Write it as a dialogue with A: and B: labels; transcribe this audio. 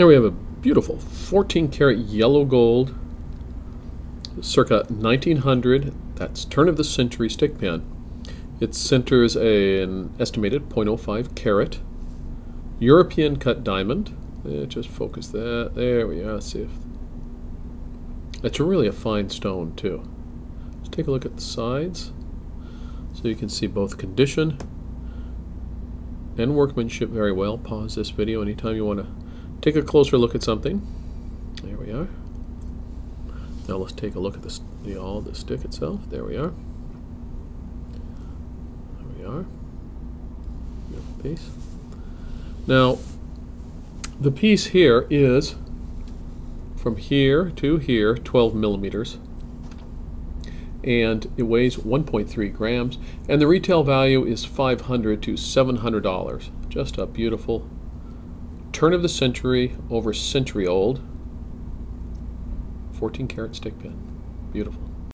A: Here we have a beautiful 14 karat yellow gold, circa 1900. That's turn of the century stick pin. It centers a, an estimated 0.05 carat European cut diamond. Yeah, just focus that. There we are. See if it's really a fine stone too. Let's take a look at the sides, so you can see both condition and workmanship very well. Pause this video anytime you want to take a closer look at something. There we are. Now let's take a look at the, the all the stick itself. There we are. There we are. Piece. Now, the piece here is from here to here, 12 millimeters. And it weighs 1.3 grams. And the retail value is 500 to $700. Just a beautiful turn of the century, over century old, 14 karat stick pin. Beautiful.